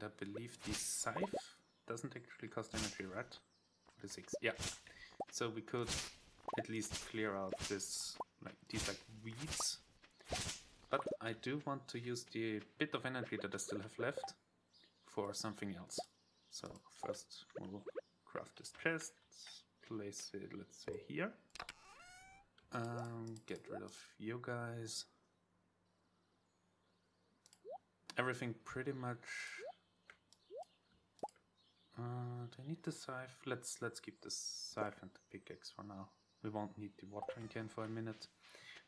And I believe the scythe doesn't actually cost energy, right? The six, yeah. So we could at least clear out this, like these like weeds. But I do want to use the bit of energy that I still have left for something else. So first we'll craft this chest, place it, let's say here. Um, get rid of you guys. Everything pretty much uh, do I need the scythe? Let's let's keep the scythe and the pickaxe for now. We won't need the watering can for a minute.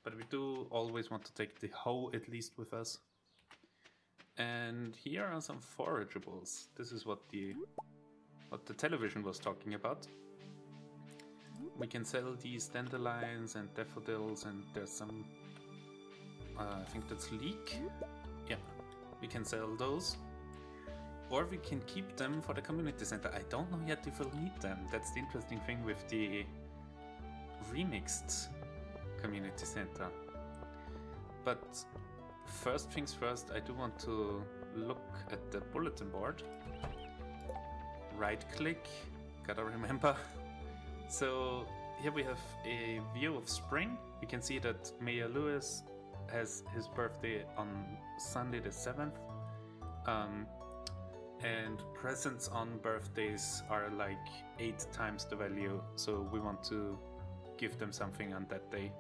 But we do always want to take the hoe at least with us. And here are some forageables. This is what the what the television was talking about. We can sell these dandelions and daffodils and there's some uh, I think that's leek. Yeah, we can sell those or we can keep them for the community center. I don't know yet if we'll need them. That's the interesting thing with the remixed community center. But first things first, I do want to look at the bulletin board. Right click, gotta remember. So here we have a view of spring. We can see that Mayor Lewis has his birthday on Sunday the 7th. Um, and presents on birthdays are like eight times the value, so we want to give them something on that day.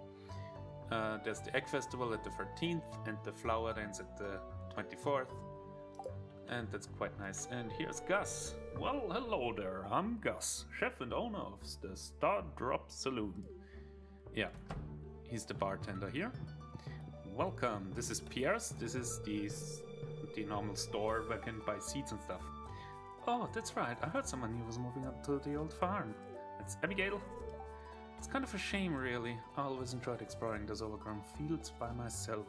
Uh, there's the Egg Festival at the 13th, and the Flower Dance at the 24th, and that's quite nice. And here's Gus. Well, hello there, I'm Gus, chef and owner of the Star Drop Saloon. Yeah, he's the bartender here. Welcome, this is Pierre's. this is the the normal store where you can buy seeds and stuff. Oh, that's right, I heard someone new was moving up to the old farm. It's Abigail. It's kind of a shame, really. I always enjoyed exploring those overgrown fields by myself.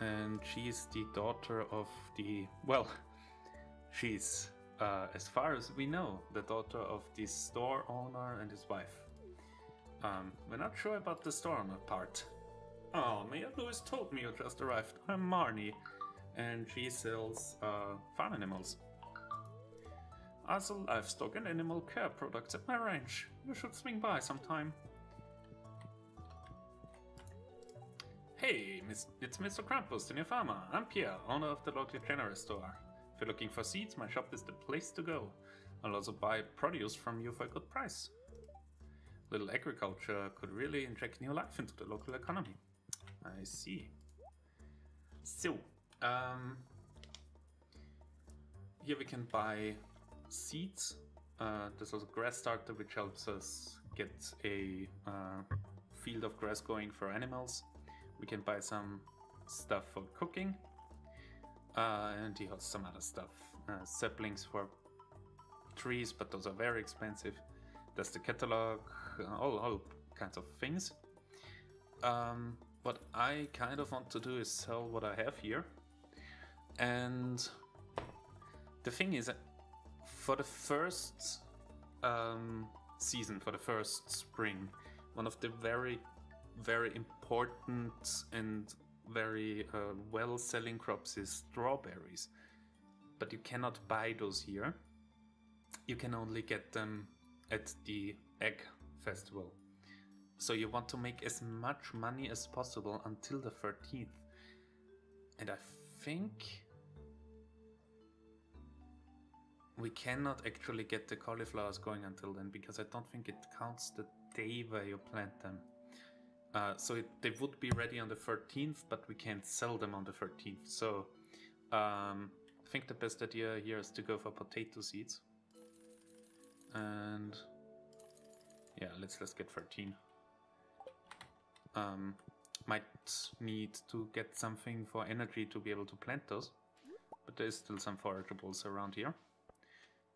And she's the daughter of the... well, she's, uh, as far as we know, the daughter of the store owner and his wife. Um, we're not sure about the store owner part. Oh, Mayor Lewis told me you just arrived. I'm Marnie and she sells uh, farm animals. Sell livestock and animal care products at my ranch. You should swing by sometime. Hey, it's Mr. Krampus, the new farmer. I'm Pierre, owner of the local general store. If you're looking for seeds, my shop is the place to go. I'll also buy produce from you for a good price. Little agriculture could really inject new life into the local economy. I see. So, um, here we can buy seeds. Uh, there's also grass starter which helps us get a uh, field of grass going for animals. We can buy some stuff for cooking. Uh, and he has some other stuff. Uh, saplings for trees, but those are very expensive. There's the catalog, all, all kinds of things. Um, what I kind of want to do is sell what I have here. And the thing is, for the first um, season, for the first spring, one of the very, very important and very uh, well selling crops is strawberries. But you cannot buy those here. You can only get them at the Egg Festival. So you want to make as much money as possible until the 13th. And I think we cannot actually get the cauliflowers going until then because I don't think it counts the day where you plant them. Uh, so it, they would be ready on the 13th, but we can't sell them on the 13th. So um, I think the best idea here is to go for potato seeds. And yeah, let's let's get 13. Um, might need to get something for energy to be able to plant those, but there's still some forageables around here.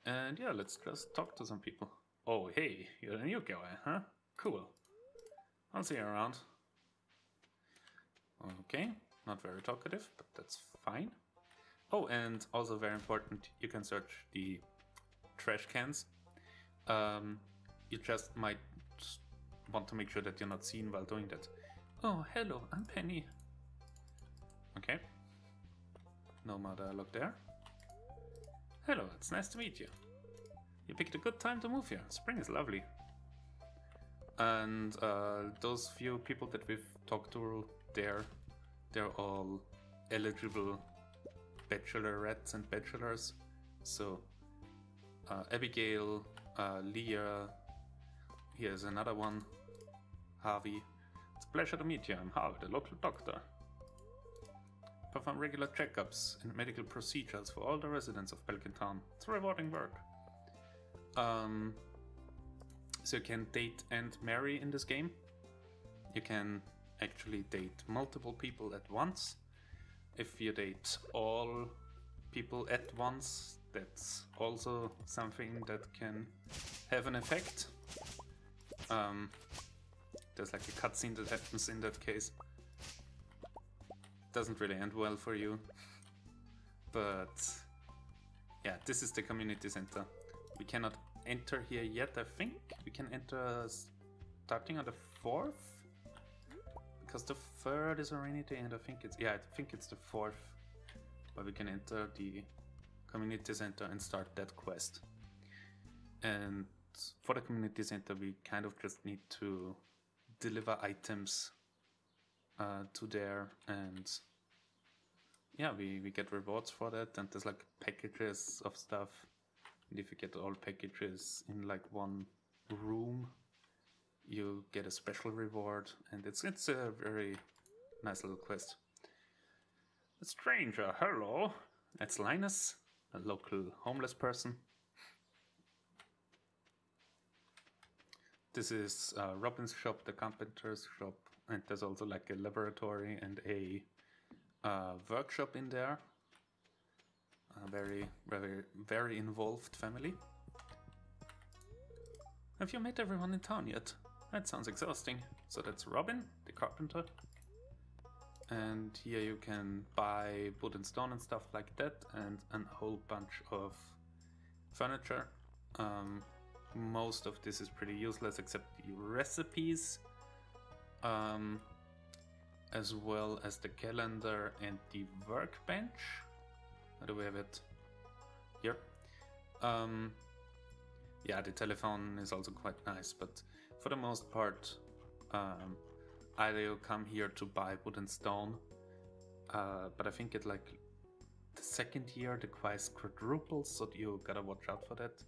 And yeah, let's just talk to some people. Oh, hey, you're a new guy, huh? Cool. I'll see you around. Okay, not very talkative, but that's fine. Oh, and also very important, you can search the trash cans. Um, you just might want to make sure that you're not seen while doing that. Oh, hello, I'm Penny. Okay. No more dialogue there. Hello, it's nice to meet you. You picked a good time to move here. Spring is lovely. And uh, those few people that we've talked to there, they're all eligible bachelorettes and bachelors. So uh, Abigail, uh, Leah, here's another one, Harvey. It's a pleasure to meet you. I'm Harvey, the local doctor. Perform regular checkups and medical procedures for all the residents of Pelican Town. It's rewarding work. Um, so you can date and marry in this game. You can actually date multiple people at once. If you date all people at once, that's also something that can have an effect. Um, there's like a cutscene that happens in that case. Doesn't really end well for you. But yeah, this is the community center. We cannot enter here yet, I think. We can enter starting on the 4th? Because the 3rd is a rainy day and I think it's, yeah, I think it's the 4th. Where we can enter the community center and start that quest. And for the community center we kind of just need to deliver items uh, to there and yeah we, we get rewards for that. And there's like packages of stuff. And if you get all packages in like one room you get a special reward. And it's it's a very nice little quest. A stranger hello. That's linus a local homeless person. This is uh, Robin's shop, the carpenter's shop, and there's also like a laboratory and a uh, workshop in there. A very, very, very involved family. Have you met everyone in town yet? That sounds exhausting. So that's Robin, the carpenter and here you can buy wood and stone and stuff like that and a whole bunch of furniture. Um, most of this is pretty useless except the recipes um, as well as the calendar and the workbench. How do we have it? Here. Um, yeah, the telephone is also quite nice, but for the most part, um, either come here to buy wood and stone, uh, but I think it like the second year the price quadruples, so you gotta watch out for that.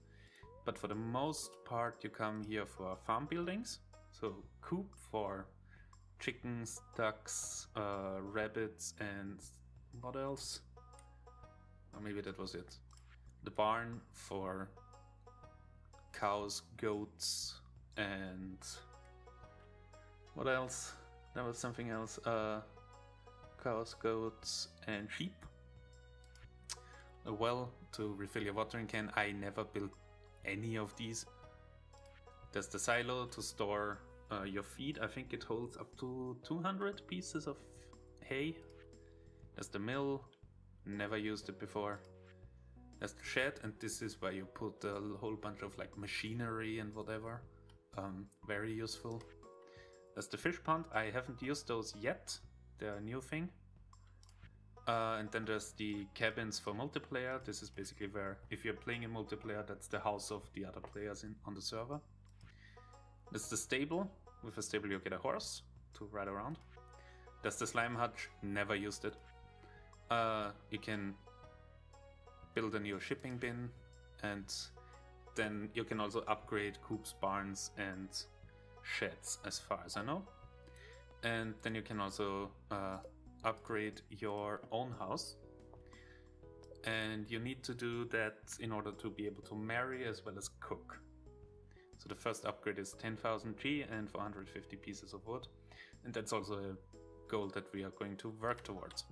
But for the most part, you come here for farm buildings, so coop for chickens, ducks, uh, rabbits, and what else? Or maybe that was it. The barn for cows, goats, and what else? There was something else. Uh, cows, goats, and sheep. A well to refill your watering can. I never built any of these. There's the silo to store uh, your feed. I think it holds up to 200 pieces of hay. There's the mill. Never used it before. There's the shed, and this is where you put a whole bunch of like machinery and whatever. Um, very useful. There's the fish pond. I haven't used those yet. They're a new thing. Uh, and then there's the cabins for multiplayer. This is basically where, if you're playing in multiplayer, that's the house of the other players in on the server. There's the stable. With a stable you get a horse to ride around. There's the slime hutch. Never used it. Uh, you can build a new shipping bin and then you can also upgrade coops, barns, and sheds as far as I know. And then you can also uh, upgrade your own house. And you need to do that in order to be able to marry as well as cook. So the first upgrade is 10,000 G and 450 pieces of wood. And that's also a goal that we are going to work towards.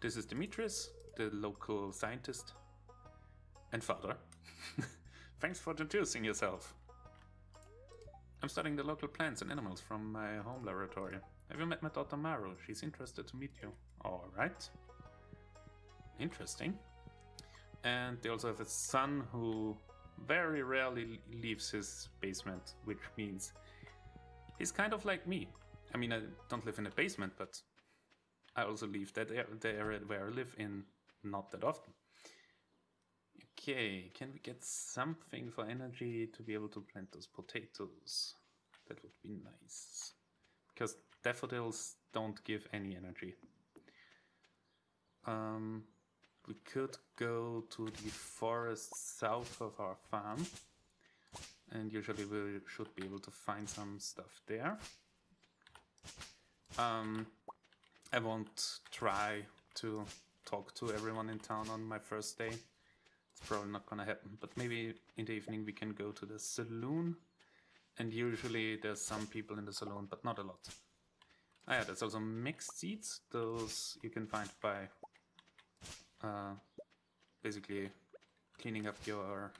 This is Demetrius, the local scientist and father. Thanks for introducing yourself. I'm studying the local plants and animals from my home laboratory. Have you met my daughter Maru? She's interested to meet you. Alright. Interesting. And they also have a son who very rarely leaves his basement, which means he's kind of like me. I mean, I don't live in a basement, but I also leave that the area where I live in not that often. Okay, can we get something for energy to be able to plant those potatoes? That would be nice. Because daffodils don't give any energy. Um, we could go to the forest south of our farm. And usually we should be able to find some stuff there. Um, I won't try to talk to everyone in town on my first day. It's probably not gonna happen, but maybe in the evening we can go to the saloon. And usually there's some people in the saloon, but not a lot. Ah yeah, there's also mixed seeds. Those you can find by uh, basically cleaning up your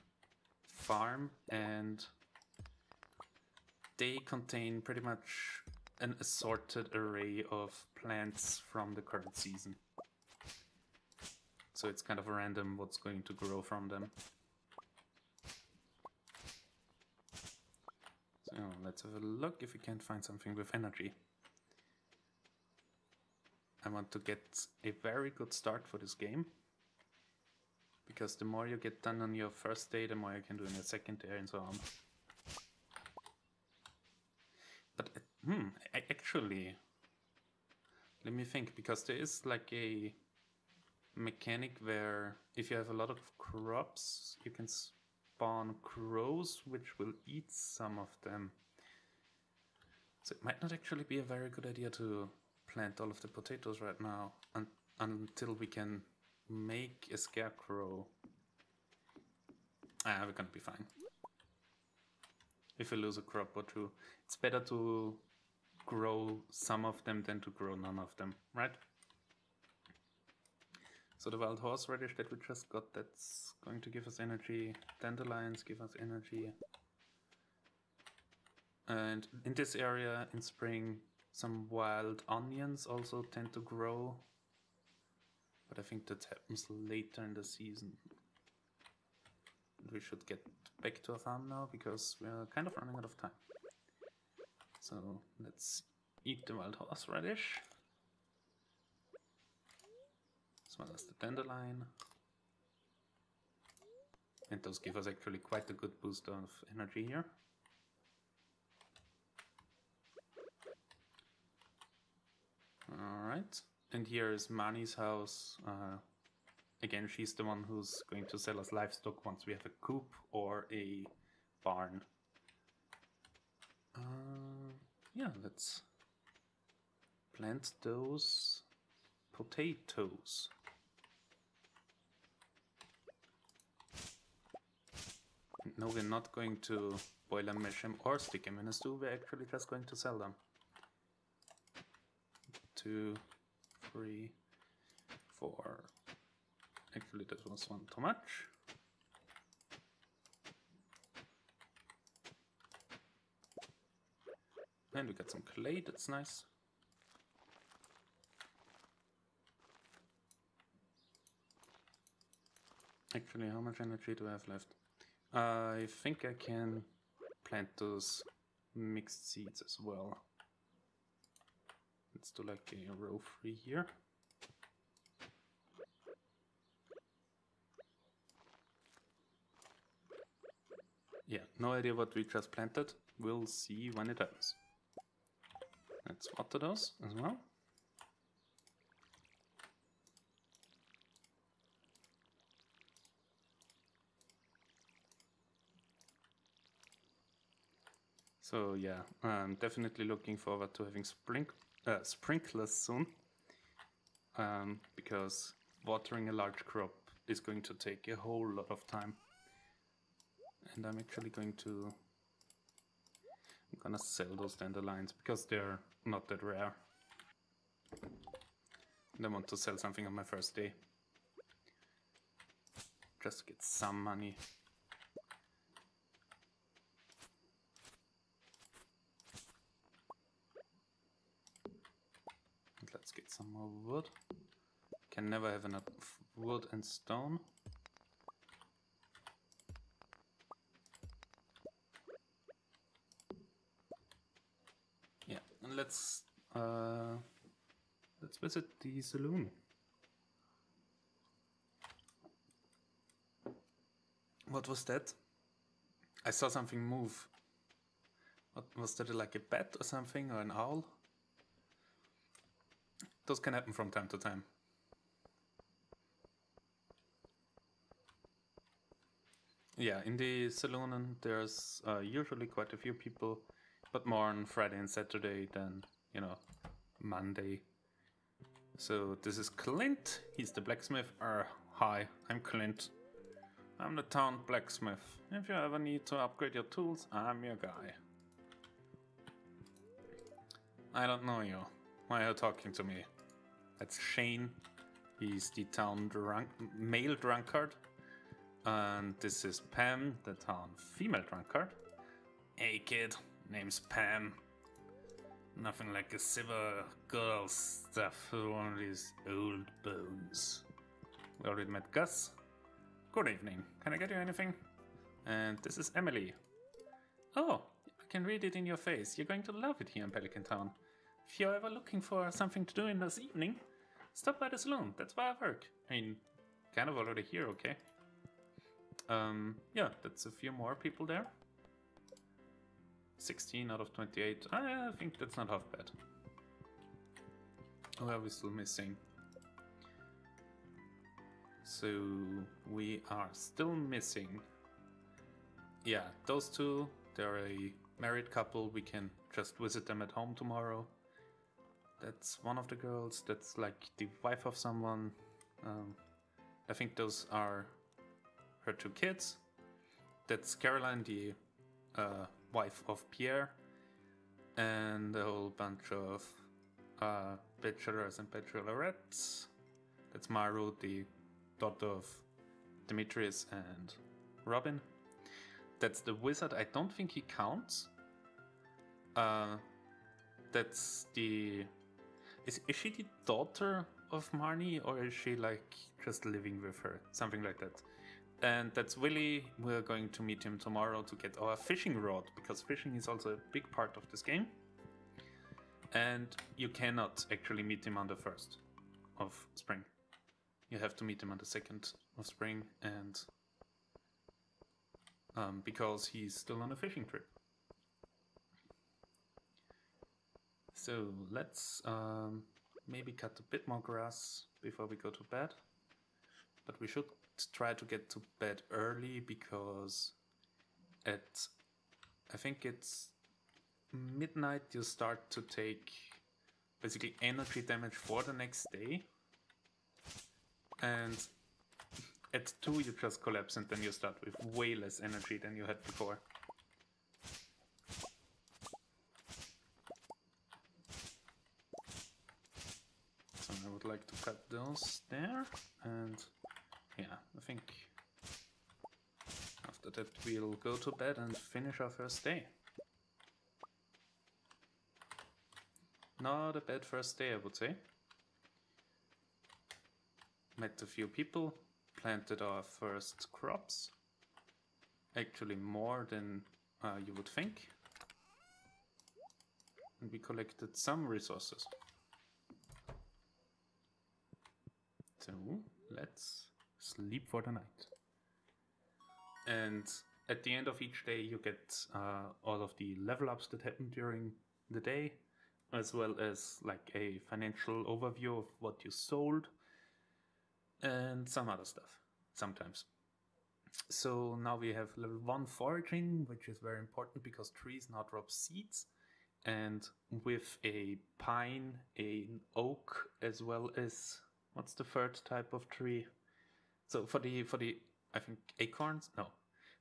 farm and they contain pretty much an assorted array of plants from the current season. So it's kind of random what's going to grow from them. So let's have a look if we can't find something with energy. I want to get a very good start for this game. Because the more you get done on your first day, the more you can do in your second day and so on. But, uh, hmm, actually, let me think, because there is like a mechanic where if you have a lot of crops, you can spawn crows which will eat some of them. So it might not actually be a very good idea to plant all of the potatoes right now un until we can make a scarecrow. Ah, we're gonna be fine. If we lose a crop or two, it's better to grow some of them than to grow none of them, right? So the wild horseradish that we just got, that's going to give us energy. Dandelions give us energy. And in this area in spring, some wild onions also tend to grow. But I think that happens later in the season. We should get back to our farm now because we're kind of running out of time. So let's eat the wild horseradish. Well as the dandelion. And those give us actually quite a good boost of energy here. Alright, and here is Marnie's house. Uh, again, she's the one who's going to sell us livestock once we have a coop or a barn. Uh, yeah, let's plant those potatoes. No, we're not going to boil them, mash them, or stick them in a stew. We're actually just going to sell them. Two, three, four. Actually, that was one too much. And we got some clay, that's nice. Actually, how much energy do I have left? I think I can plant those mixed seeds as well. Let's do like a row three here. Yeah, no idea what we just planted. We'll see when it happens. Let's water those as well. So yeah, I'm definitely looking forward to having sprink uh, sprinklers soon. Um, because watering a large crop is going to take a whole lot of time. And I'm actually going to... I'm gonna sell those dandelions because they're not that rare. And I want to sell something on my first day. Just get some money. get some more wood. Can never have enough wood and stone. Yeah, and let's uh, let's visit the saloon. What was that? I saw something move. What was that like a bat or something or an owl? Those can happen from time to time. Yeah, in the saloon there's uh, usually quite a few people, but more on Friday and Saturday than, you know, Monday. So this is Clint, he's the blacksmith. Uh, hi, I'm Clint. I'm the town blacksmith. If you ever need to upgrade your tools, I'm your guy. I don't know you. Why are you talking to me? That's Shane. He's the town drunk, male drunkard. And this is Pam, the town female drunkard. Hey kid, name's Pam. Nothing like a silver girl stuff for one of these old bones. We already met Gus. Good evening. Can I get you anything? And this is Emily. Oh, I can read it in your face. You're going to love it here in Pelican Town. If you're ever looking for something to do in this evening, stop by the saloon. That's where I work. I mean, kind of already here, okay? Um, yeah, that's a few more people there. 16 out of 28. I think that's not half bad. Who are we still missing? So we are still missing. Yeah, those two. They're a married couple. We can just visit them at home tomorrow. That's one of the girls. That's like the wife of someone. Um, I think those are her two kids. That's Caroline, the uh, wife of Pierre, and a whole bunch of uh, bachelors and bachelorettes. That's Maru, the daughter of Demetrius and Robin. That's the wizard. I don't think he counts. Uh, that's the. Is, is she the daughter of Marnie or is she like just living with her? Something like that. And that's Willy. We're going to meet him tomorrow to get our fishing rod because fishing is also a big part of this game. And you cannot actually meet him on the 1st of spring. You have to meet him on the 2nd of spring and um, because he's still on a fishing trip. So let's um, maybe cut a bit more grass before we go to bed. But we should try to get to bed early because at I think it's midnight you start to take basically energy damage for the next day. And at 2 you just collapse and then you start with way less energy than you had before. So I cut those there and yeah, I think after that we'll go to bed and finish our first day. Not a bad first day, I would say. Met a few people, planted our first crops. Actually more than uh, you would think. And we collected some resources. So, let's sleep for the night. And at the end of each day, you get uh, all of the level ups that happen during the day, as well as like a financial overview of what you sold and some other stuff sometimes. So now we have level 1 foraging, which is very important because trees now drop seeds. And with a pine, an oak, as well as what's the third type of tree? So for the for the I think acorns, no.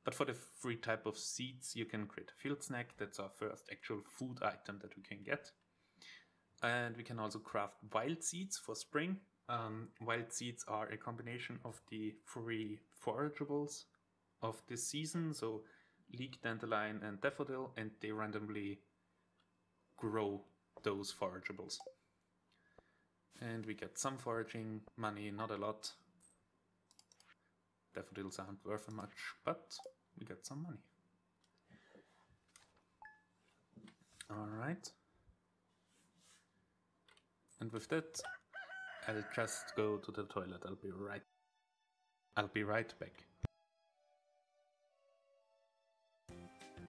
But for the three type of seeds, you can create a field snack. That's our first actual food item that we can get. And we can also craft wild seeds for spring. Um, wild seeds are a combination of the three forageables of this season, so leek, dandelion, and daffodil, and they randomly grow those forageables. And we get some foraging money, not a lot, daffodils aren't worth much, but we get some money. Alright. And with that, I'll just go to the toilet. I'll be right I'll be right back.